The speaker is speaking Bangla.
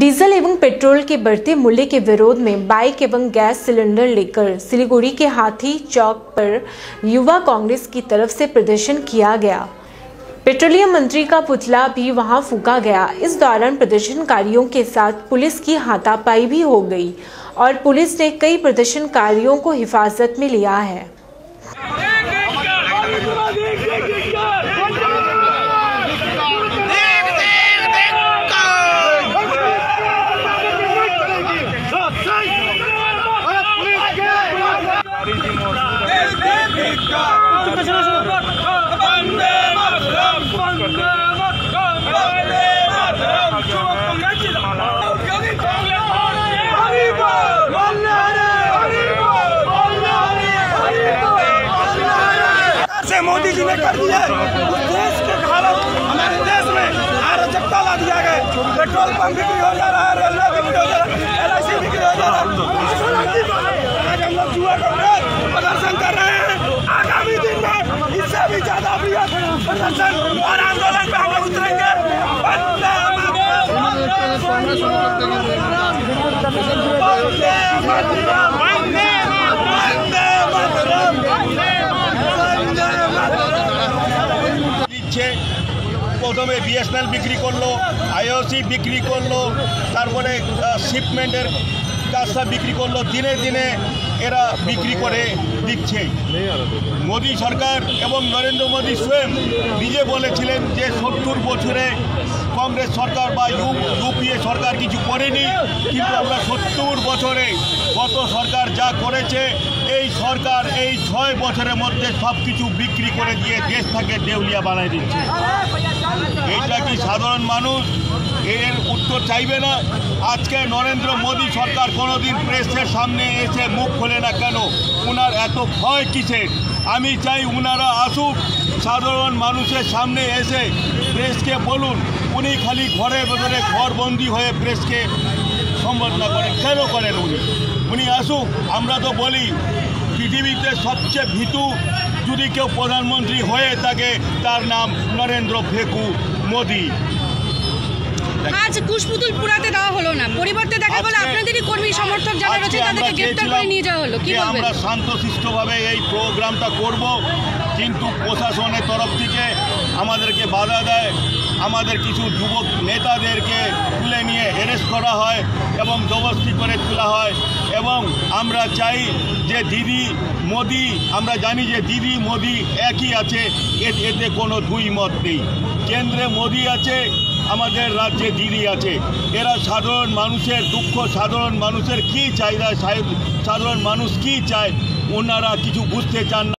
डीजल एवं पेट्रोल के बढ़ते मूल्य के विरोध में बाइक एवं गैस सिलेंडर लेकर सिलीगुड़ी के हाथी चौक पर युवा कांग्रेस की तरफ़ से प्रदर्शन किया गया। पेट्रोलियम मंत्री का पुतला भी वहाँ फूका गया। इस दौरान प्रदर्शनकारियों के साथ पुलिस की हाथापाई भी हो गई और पुलिस ने कई प्रदर्शनकारियों को हिफाजत में लिया है। मोदी जी ने कर दिया उस देश के हालत हमारे देश में अराजकता ला दिया गया पेट्रोल पंप बिक्री हो जा रहा है, रेलवे बिक्री हो जा रहा है एल बिक्री हो जा रहा है। बृहद प्रदर्शन और आंदोलन में हम लोग उतरेंगे वंदे मातरम। वंदे मातरम। वंदे मातरम। वंदे मातरम। দিচ্ছে প্রথমে বিএসএনএল বিক্রি করলো আইওসি বিক্রি করলো তারপরে শিপমেন্টের কাজটা বিক্রি করলো দিনে দিনে এরা বিক্রি করে দিচ্ছে। মোদী সরকার এবং নরেন্দ্র মোদী স্বয়ং নিজে বলেছিলেন যে সত্তর বছরে কংগ্রেস সরকার বা ইউ- ইউপিএ সরকার কিছু করেনি, কিন্তু আমরা সত্তর বছরে গত সরকার যা করেছে, এই সরকার এই ছয় বছরের মধ্যে সব কিছু বিক্রি করে দিয়ে দেশটাকে দেউলিয়া বানায় দিচ্ছে। এইটা কি সাধারণ মানুষ? এর উত্তর চাইবে না। আজকে নরেন্দ্র মোদী সরকার কোনোদিন প্রেসের সামনে এসে মুখ খোলে না কেন? উনার এত ভয় কিসের? আমি চাই উনারা আসুক, সাধারণ মানুষের সামনে এসে প্রেসকে বলুন, উনি খালি ঘরে ভেতরে ঘরবন্দি হয়ে প্রেসকে সম্বোধনা করেন। কেন করেন উনি? উনি আসুক, আমরা তো বলি, পৃথিবীতে সবচেয়ে ভীতু, যদি কেউ প্রধানমন্ত্রী হয়ে থাকে, তার নাম নরেন্দ্র ফেকু মোদী। আজ কুশপুতুল পুরাতে দেওয়া হলো না। পরিবর্তে দেখা গেল আপনাদেরই কর্মী সমর্থক যারা রয়েছে আমরা তাদেরকে গ্রেপ্তার করে নিয়ে যাওয়া হলো। কি বলবেন? আমরা শান্তশিষ্টভাবে এই প্রোগ্রামটা করব কিন্তু প্রশাসনের তরফ থেকে আমাদেরকে বাধা দেয়। আমাদের কিছু যুবক নেতাদেরকে তুলে নিয়ে অ্যারেস্ট করা হয় এবং জবরদস্তি করে তোলা হয়। এবং আমরা চাই যে দিদি মোদি আমরা জানি যে দিদি মোদি একই আছে এতে কোনো দুই মত নেই। কেন্দ্রে মোদি আছে আমাদের রাজ্যে দিদি আছে, এরা সাধারণ মানুষের দুঃখ, সাধারণ মানুষের কি চাহিদা সাধারণ মানুষ কি চায়, ওনারা কিছু বুঝতে চান না।